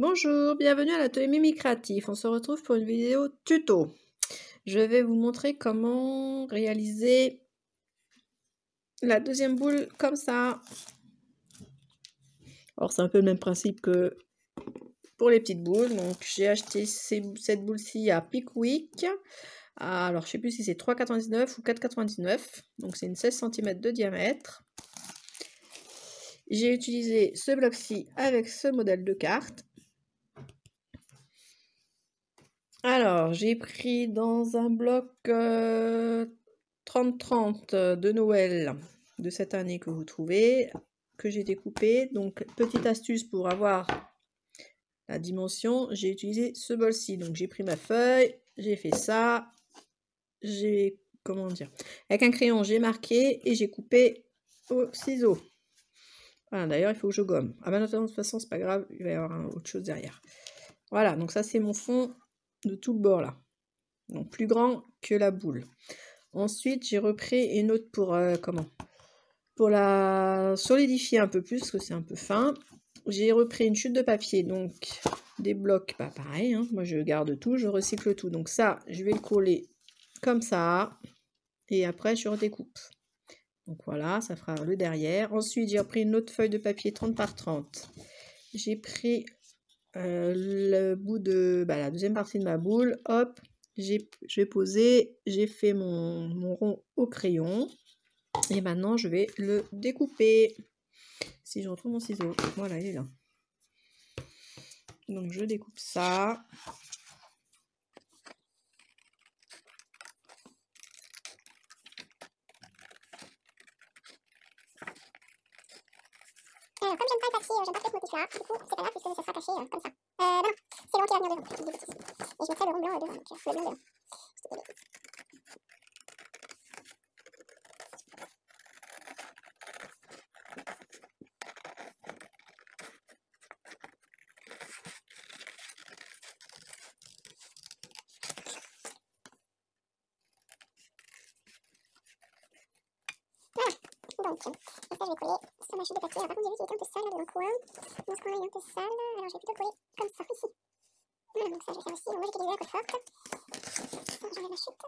Bonjour, bienvenue à l'atelier Mimi Créatif. On se retrouve pour une vidéo tuto. Je vais vous montrer comment réaliser la deuxième boule comme ça. Alors c'est un peu le même principe que pour les petites boules. Donc j'ai acheté cette boule-ci à Pickwick. Alors je sais plus si c'est 3,99 ou 4,99. Donc c'est une 16 cm de diamètre. J'ai utilisé ce bloc-ci avec ce modèle de carte. Alors, j'ai pris dans un bloc 30-30 euh, de Noël de cette année que vous trouvez, que j'ai découpé. Donc, petite astuce pour avoir la dimension, j'ai utilisé ce bol-ci. Donc, j'ai pris ma feuille, j'ai fait ça, j'ai, comment dire, avec un crayon, j'ai marqué et j'ai coupé au ciseau. Voilà, d'ailleurs, il faut que je gomme. Ah ben, de toute façon, c'est pas grave, il va y avoir autre chose derrière. Voilà, donc ça, c'est mon fond de tout le bord là. Donc plus grand que la boule. Ensuite, j'ai repris une autre pour euh, comment? Pour la solidifier un peu plus, parce que c'est un peu fin. J'ai repris une chute de papier, donc des blocs, pas pareil. Hein. Moi, je garde tout, je recycle tout. Donc ça, je vais le coller comme ça. Et après, je redécoupe. Donc voilà, ça fera le derrière. Ensuite, j'ai repris une autre feuille de papier 30 par 30. J'ai pris euh, le bout de bah, la deuxième partie de ma boule, hop, j'ai posé, j'ai fait mon, mon, rond au crayon. Et maintenant, je vais le découper. Si je retrouve mon ciseau, voilà, il est là. Donc, je découpe ça. Comme j'aime pas le papier, j'aime pas ce motif-là, du coup, c'est pas grave puisque ça sera caché euh, comme ça. Euh, non, c'est le rond qui va venir devant, Et je mettrai le rond blanc devant, donc le blanc devant. Voilà, donc, ça je vais coller sur ma chute de papier. Alors, par contre, j'ai vu qu'il était un peu sale là, dans le coin. Dans ce coin-là, il est un peu sale. Alors, je vais plutôt coller comme ça, ici. Voilà, donc ça, je vais faire aussi. Donc, moi, j'ai utilisé la colle forte. J'enlève la chute.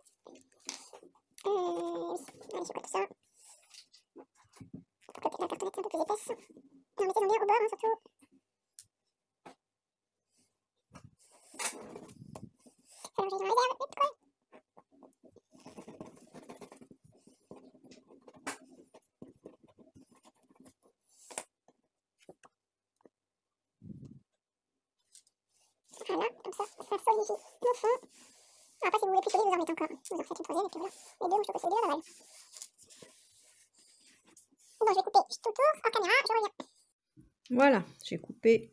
Euh, oui, allez, je colle tout ça. Pour que la cartonnette soit un peu plus épaisse. Et on mettez bien au bord, hein, surtout. Alors, je vais dans la réserve. Vite, quoi. Voilà, comme ça, ça solidifie le fond. Après, si vous voilà. J'ai coupé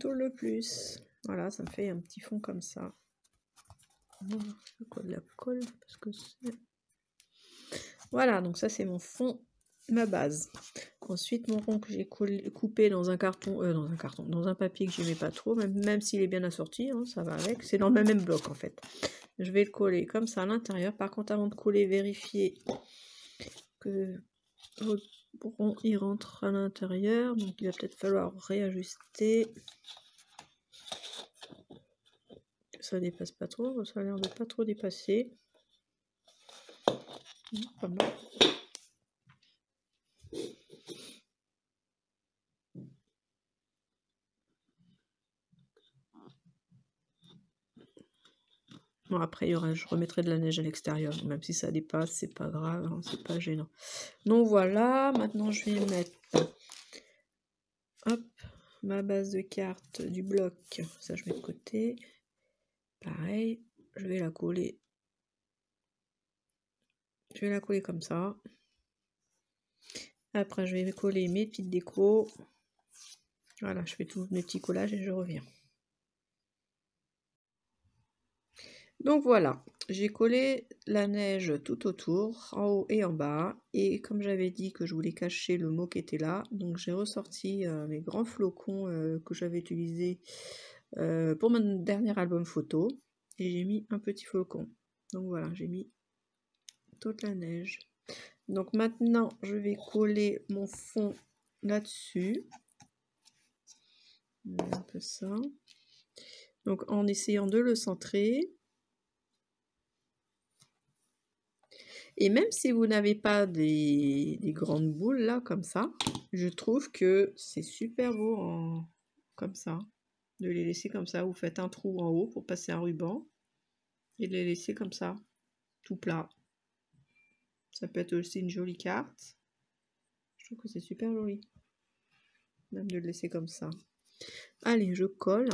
tout le plus. Voilà, ça me fait un petit fond comme ça. Voilà, donc ça c'est mon fond ma base. Ensuite, mon rond que j'ai coupé dans un carton, euh, dans un carton, dans un papier que j'aimais pas trop, même, même s'il est bien assorti, hein, ça va avec. C'est dans le même bloc en fait. Je vais le coller comme ça à l'intérieur. Par contre, avant de coller, vérifier que votre rond il rentre à l'intérieur. Donc, il va peut-être falloir réajuster. Ça dépasse pas trop. Ça a l'air de pas trop dépasser. Pas mal. Après, il y aura, je remettrai de la neige à l'extérieur. Même si ça dépasse, c'est pas grave, hein, c'est pas gênant. Donc voilà, maintenant je vais mettre hop, ma base de carte du bloc. Ça, je mets de côté. Pareil, je vais la coller. Je vais la coller comme ça. Après, je vais coller mes petites décos. Voilà, je fais tous mes petits collages et je reviens. Donc voilà, j'ai collé la neige tout autour, en haut et en bas. Et comme j'avais dit que je voulais cacher le mot qui était là, donc j'ai ressorti euh, mes grands flocons euh, que j'avais utilisés euh, pour mon dernier album photo. Et j'ai mis un petit flocon. Donc voilà, j'ai mis toute la neige. Donc maintenant, je vais coller mon fond là-dessus. Un peu ça. Donc en essayant de le centrer. Et même si vous n'avez pas des, des, grandes boules là, comme ça, je trouve que c'est super beau comme ça. De les laisser comme ça. Vous faites un trou en haut pour passer un ruban. Et de les laisser comme ça, tout plat. Ça peut être aussi une jolie carte. Je trouve que c'est super joli. Même de le laisser comme ça. Allez, je colle.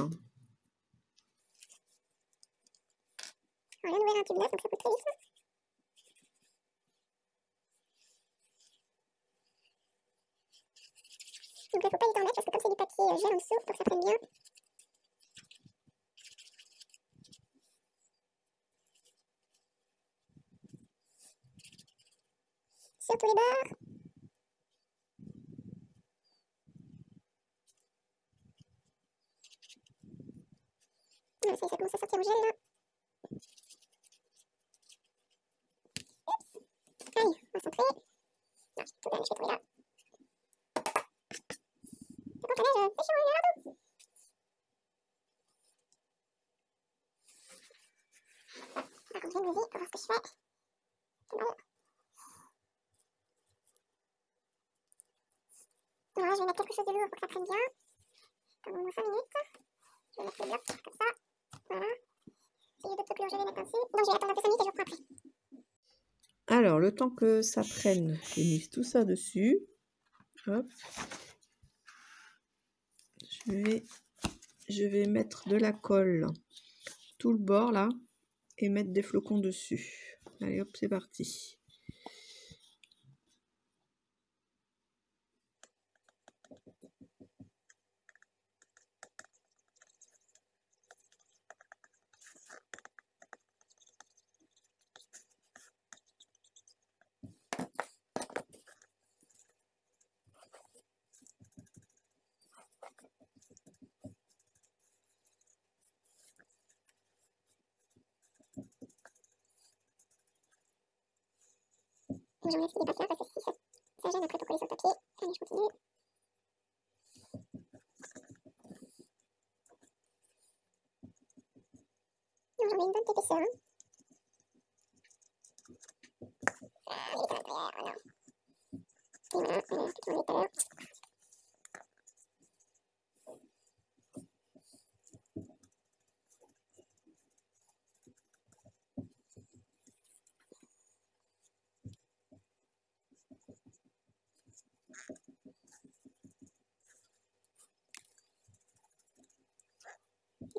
Donc ne faut pas y en mettre parce que comme c'est du papier gel en dessous, pour que ça prenne bien. Sur tous les bords. Ah, ça, commence à sortir au gel là. Oups. Allez, on va centrer. Non, tout je vais trouver là. Contre, la neige, un. Alors, je fais. C'est mal. Voilà, je vais mettre quelque chose de lourd pour que ça prenne bien. Comme au moins 5 minutes. Je vais mettre les blocs comme ça. Voilà. Si j'ai d'autres couleurs, je vais mettre dessus. Donc je vais attendre un peu 5 minutes et je reprends après. Alors, le temps que ça prenne, j'ai mis tout ça dessus. Hop. Je vais, mettre de la colle tout le bord là et mettre des flocons dessus. Allez hop, c'est parti. Ce qui dépasse là parce que si ça, ça gêne après pour coller sur le papier. Allez, je continue. Donc une bonne il est. Une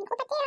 gros papier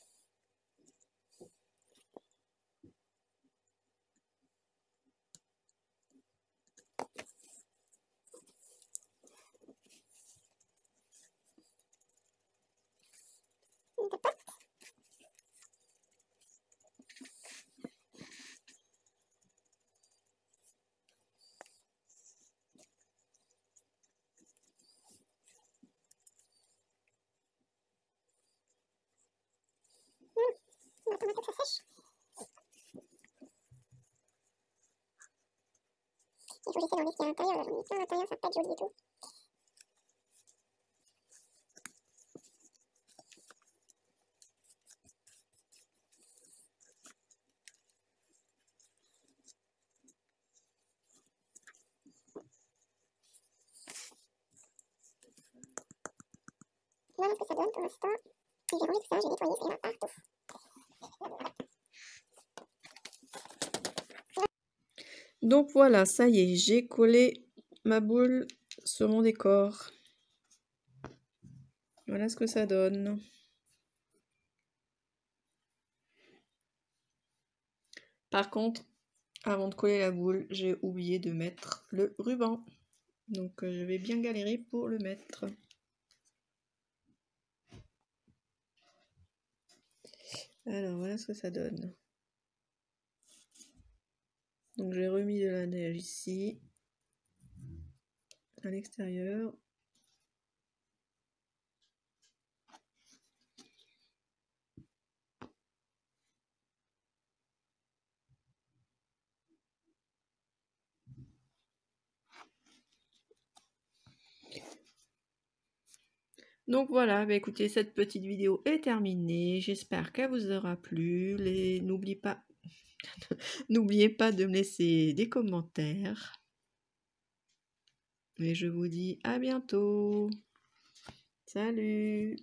ma tomate extra sèche. Il faut que j'essaie d'enlever ce qu'il y a à l'intérieur, j'en ai plein à l'intérieur, ça va pas être joli du tout. Voilà ce que ça donne pour l'instant. Et j'ai enlevé tout ça, j'ai nettoyé, il y en a partout. Donc voilà, ça y est, j'ai collé ma boule sur mon décor. Voilà ce que ça donne. Par contre, avant de coller la boule, j'ai oublié de mettre le ruban. Donc euh, je vais bien galérer pour le mettre. Alors voilà ce que ça donne. Donc j'ai remis de la neige ici, à l'extérieur. Donc voilà, bah écoutez, cette petite vidéo est terminée. J'espère qu'elle vous aura plu. N'oubliez pas, n'oubliez pas de me laisser des commentaires. Et je vous dis à bientôt. Salut